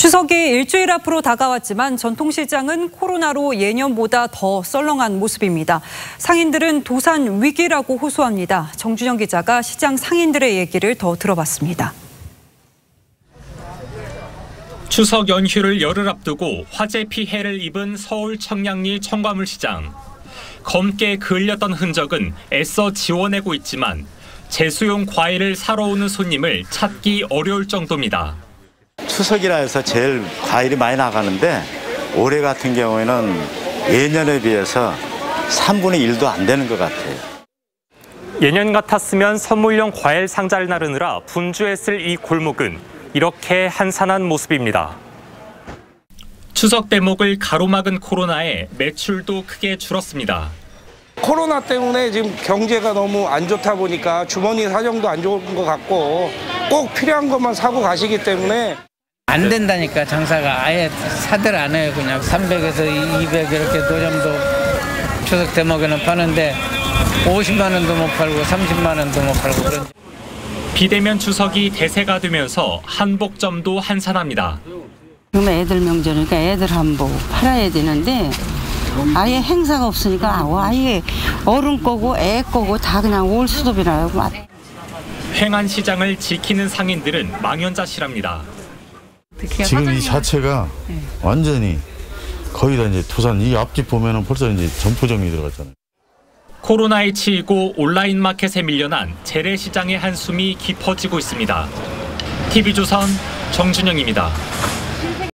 추석이 일주일 앞으로 다가왔지만 전통시장은 코로나로 예년보다 더 썰렁한 모습입니다. 상인들은 도산 위기라고 호소합니다. 정준영 기자가 시장 상인들의 얘기를 더 들어봤습니다. 추석 연휴를 열흘 앞두고 화재 피해를 입은 서울 청량리 청과물시장. 검게 그을렸던 흔적은 애써 지워내고 있지만 재수용 과일을 사러 오는 손님을 찾기 어려울 정도입니다. 추석이라 해서 제일 과일이 많이 나가는데 올해 같은 경우에는 예년에 비해서 3분의 1도 안 되는 것 같아요. 예년 같았으면 선물용 과일 상자를 나르느라 분주했을 이 골목은 이렇게 한산한 모습입니다. 추석 대목을 가로막은 코로나에 매출도 크게 줄었습니다. 코로나 때문에 지금 경제가 너무 안 좋다 보니까 주머니 사정도 안 좋은 것 같고 꼭 필요한 것만 사고 가시기 때문에 안 된다니까 장사가 아예 사들 안 해요 그냥 300에서 200 이렇게 노점도 추석 대목에는 파는데 50만 원도 못 팔고 30만 원도 못 팔고 그런 비대면 추석이 대세가 되면서 한복점도 한산합니다. 그럼 애들 명절이니까 애들 한복 팔아야 되는데 아예 행사가 없으니까 아예 어른 거고 애 거고 다 그냥 올 수도비라고 횡한 시장을 지키는 상인들은 망연자실합니다. 지금 이 자체가 완전히 거의 다 이제 도산 이 앞집 보면은 벌써 이제 점포정리 들어갔잖아요. 코로나에 치이고 온라인 마켓에 밀려난 재래시장의 한숨이 깊어지고 있습니다. TV조선 정준영입니다.